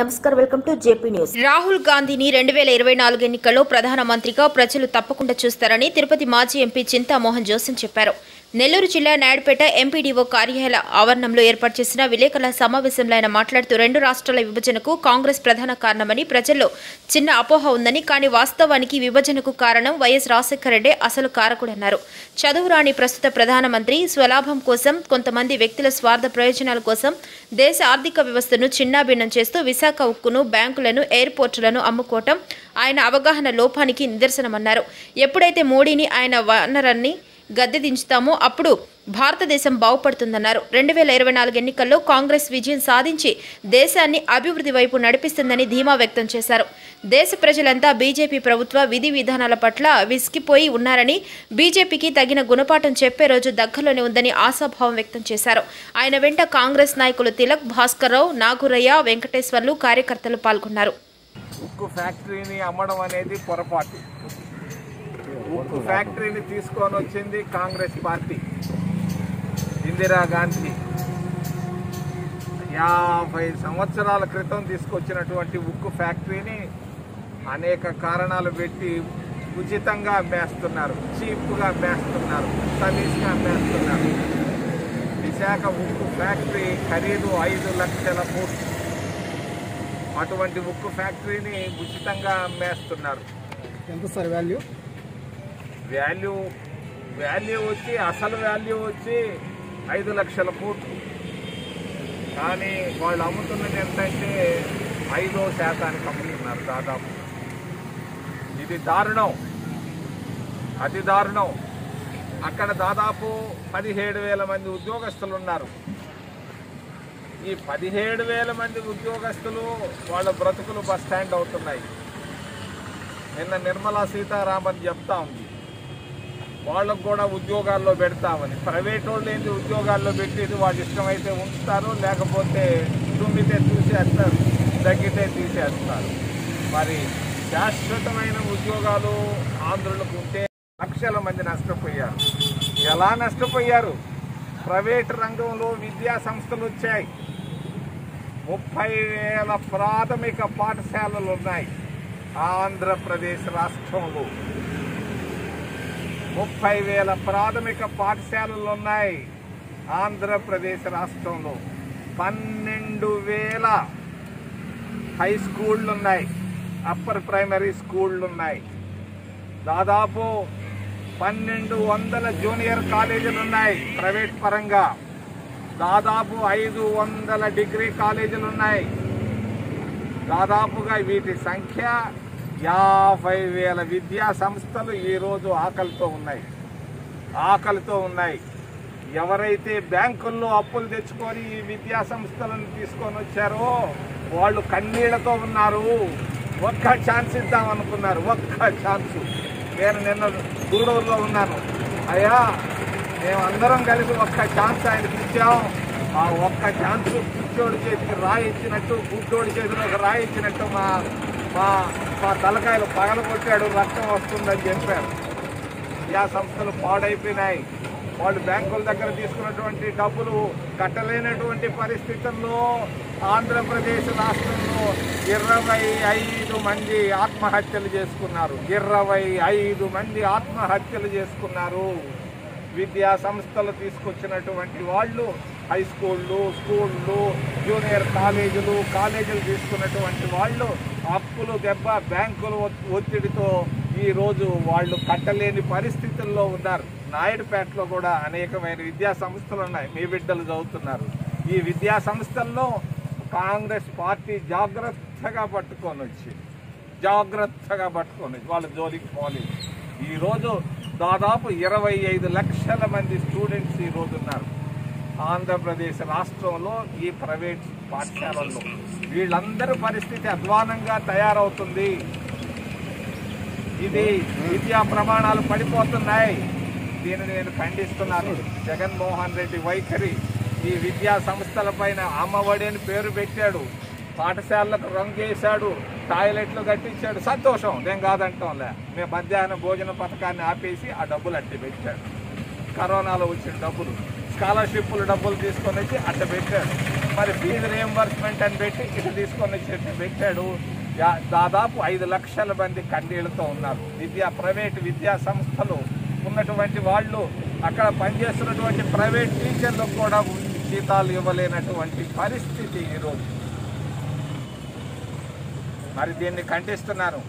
నమస్కారం. Welcome to JP news. Rahul గాంధీని రెండు వేల ఇరవై నాలుగు ఎన్నికల్లో ప్రధానమంత్రిగా ప్రజలు తప్పకుండా చూస్తారని తిరుపతి మాజీ ఎంపీ చింతామోహన్ జోసెన్ చెప్పారు. నెల్లూరు జిల్లా నాయుడుపేట ఎంపీడీఓ కార్యాలయ ఆవరణంలో ఏర్పాటు చేసిన విలేకరుల సమావేశంలో ఆయన మాట్లాడుతూ రెండు రాష్ట్రాల విభజనకు కాంగ్రెస్ ప్రధాన కారణమని ప్రజల్లో చిన్న అపోహ ఉందని కానీ వాస్తవానికి విభజనకు కారణం వైఎస్ రాజశేఖర రెడ్డి అసలు కారకుడన్నారు. చదువురాని ప్రస్తుత ప్రధానమంత్రి స్వలాభం కోసం కొంతమంది వ్యక్తుల స్వార్థ ప్రయోజనాల కోసం దేశ ఆర్థిక వ్యవస్థను చిన్నాభిన్నం చేస్తూ విశాఖ ఉక్కును బ్యాంకులను ఎయిర్పోర్టులను అమ్ముకోవటం ఆయన అవగాహన లోపానికి నిదర్శనమన్నారు. ఎప్పుడైతే మోడీని ఆయన వానరాన్ని గద్దె దించుతామో అప్పుడు భారతదేశం బాగుపడుతుందన్నారు. రెండు వేల ఇరవై నాలుగు ఎన్నికల్లో కాంగ్రెస్ విజయం సాధించి దేశాన్ని అభివృద్ధి వైపు నడిపిస్తుందని ధీమా వ్యక్తం చేశారు. దేశ ప్రజలంతా బీజేపీ ప్రభుత్వ విధి విధానాల పట్ల విసిగిపోయి ఉన్నారని బీజేపీకి తగిన గుణపాఠం చెప్పే రోజు దగ్గరలోనే ఉందని ఆశాభావం వ్యక్తం చేశారు. ఆయన వెంట కాంగ్రెస్ నాయకులు తిలక్ భాస్కర్రావు నాగురయ్య వెంకటేశ్వర్లు కార్యకర్తలు పాల్గొన్నారు. ఉక్కు ఫ్యాక్టరీని అమ్మడం అనేది పొరపాటు. ఉక్కు ఫ్యాక్టరీని తీసుకొని వచ్చింది కాంగ్రెస్ పార్టీ. ఇందిరాగాంధీ యాభై సంవత్సరాల క్రితం తీసుకొచ్చినటువంటి ఉక్కు ఫ్యాక్టరీని అనేక కారణాలు పెట్టి ఉచితంగా అమ్మేస్తున్నారు చీప్గా అమ్మేస్తున్నారు సర్వీస్గా అమ్మేస్తున్నారు. విశాఖ ఉక్కు ఫ్యాక్టరీ ఖరీదు ఐదు లక్షల కోట్లు. అటువంటి ఉక్కు ఫ్యాక్టరీని ఉచితంగా అమ్మేస్తున్నారు. ఎంత సార్ వాల్యూ? వాల్యూ వాల్యూ వచ్చి అసలు వాల్యూ వచ్చి ఐదు లక్షల కోట్లు. కానీ వాళ్ళు అమ్ముతున్నది ఎంతంటే ఐదో శాతానికి అమ్ముతున్నారు దాదాపు. ఇది దారుణం. అతి దారుణం. అక్కడ దాదాపు పదిహేడు వేల మంది ఉద్యోగస్తులు ఉన్నారు. ఈ పదిహేడు వేల మంది ఉద్యోగస్తులు వాళ్ళ బ్రతుకులు బస్ స్టాండ్ అవుతున్నాయి. నిన్న నిర్మలా సీతారామన్ చెప్తా ఉంది. వాళ్ళకు కూడా ఉద్యోగాల్లో పెడతామని. ప్రైవేట్ వాళ్ళు ఏంటి ఉద్యోగాల్లో పెట్టేది వాళ్ళు ఇష్టమైతే ఉంచుతారు లేకపోతే తుమ్మితే తీసేస్తారు తగ్గితే తీసేస్తారు. మరి శాశ్వతమైన ఉద్యోగాలు ఆంధ్రులకు ఉంటే లక్షల మంది నష్టపోయారు. ఎలా నష్టపోయారు? ప్రైవేట్ రంగంలో విద్యా సంస్థలు వచ్చాయి. ముప్పై వేల ప్రాథమిక పాఠశాలలు ఉన్నాయి ఆంధ్రప్రదేశ్ రాష్ట్రంలో. ముప్పై వేల ప్రాథమిక పాఠశాలలు ఉన్నాయి ఆంధ్రప్రదేశ్ రాష్ట్రంలో. పన్నెండు వేల హై స్కూళ్ళు ఉన్నాయి అప్పర్ ప్రైమరీ స్కూళ్ళు ఉన్నాయి దాదాపు పన్నెండు వందల జూనియర్ కాలేజీలు ఉన్నాయి ప్రైవేట్ పరంగా. దాదాపు ఐదు వందల డిగ్రీ కాలేజీలు ఉన్నాయి దాదాపుగా వీటి సంఖ్య యాభై వేల విద్యా సంస్థలు ఈరోజు ఆకలితో ఉన్నాయి. ఆకలితో ఉన్నాయి. ఎవరైతే బ్యాంకుల్లో అప్పులు తెచ్చుకొని ఈ విద్యా సంస్థలను తీసుకొని వచ్చారో వాళ్ళు కన్నీళ్ళతో ఉన్నారు. ఒక్క ఛాన్స్ ఇద్దామనుకున్నారు ఒక్క ఛాన్స్. నేను నిన్న గూడూరులో ఉన్నాను. అయ్యా మేము అందరం కలిసి ఒక్క ఛాన్స్ ఆయనకి ఇచ్చాం. ఆ ఒక్క ఛాన్స్ పిచ్చోడి చేతికి రాయి గుడ్డోడి చేతిలో ఒక మా మా మా తలకాయలు పగలగొట్టాడు రక్తం వస్తుందని చెప్పారు. విద్యా సంస్థలు పాడైపోయినాయి. వాళ్ళు బ్యాంకుల దగ్గర తీసుకున్నటువంటి డబ్బులు కట్టలేనటువంటి పరిస్థితుల్లో ఆంధ్రప్రదేశ్ రాష్ట్రంలో ఇరవై ఐదు మంది ఆత్మహత్యలు చేసుకున్నారు. ఇరవై ఐదు మంది ఆత్మహత్యలు చేసుకున్నారు. విద్యా సంస్థలు తీసుకొచ్చినటువంటి వాళ్ళు హై స్కూళ్ళు స్కూళ్ళు జూనియర్ కాలేజీలు కాలేజీలు తీసుకున్నటువంటి వాళ్ళు అప్పులు దెబ్బ బ్యాంకుల ఒత్తిడితో ఈరోజు వాళ్ళు కట్టలేని పరిస్థితుల్లో ఉన్నారు. నాయుడుపేటలో కూడా అనేకమైన విద్యా సంస్థలు ఉన్నాయి. మీ బిడ్డలు చదువుతున్నారు. ఈ విద్యా సంస్థల్లో కాంగ్రెస్ పార్టీ జాగ్రత్తగా పట్టుకొని వచ్చి జాగ్రత్తగా పట్టుకొని వచ్చి వాళ్ళ జోలికి పోలేదు. ఈరోజు దాదాపు ఇరవై ఐదు లక్షల మంది స్టూడెంట్స్ ఈరోజు ఉన్నారు. ఆంధ్రప్రదేశ్ రాష్ట్రంలో ఈ ప్రైవేట్ పాఠశాలల్లో. వీళ్ళందరి పరిస్థితి అధ్వానంగా తయారవుతుంది. ఇది విద్యా ప్రమాణాలు పడిపోతున్నాయి. దీనిని నేను ఖండిస్తున్నాను. జగన్మోహన్ రెడ్డి వైఖరి ఈ విద్యా సంస్థల పైన అమ్మఒడి అని పేరు పెట్టాడు. పాఠశాలలకు రంగేశాడు టాయిలెట్లు కట్టించాడు. సంతోషం. నేను కాదంటాంలే. మేము మధ్యాహ్న భోజన పథకాన్ని ఆపేసి ఆ డబ్బులు అట్టి పెట్టాడు. కరోనాలో వచ్చిన డబ్బులు. స్కాలర్షిప్లు డబ్బులు తీసుకొని వచ్చి అట్ట పెట్టాడు. మరి ఫీజు రియంబర్స్మెంట్ అని పెట్టి ఇటు తీసుకొని వచ్చి పెట్టాడు. దాదాపు ఐదు లక్షల మంది కన్నీళ్ళతో ఉన్నారు. విద్యా ప్రైవేట్ విద్యా సంస్థలు ఉన్నటువంటి వాళ్ళు అక్కడ పనిచేస్తున్నటువంటి ప్రైవేట్ టీచర్లకు కూడా జీతాలు ఇవ్వలేనటువంటి పరిస్థితి ఈరోజు. మరి దీన్ని ఖండిస్తున్నాను.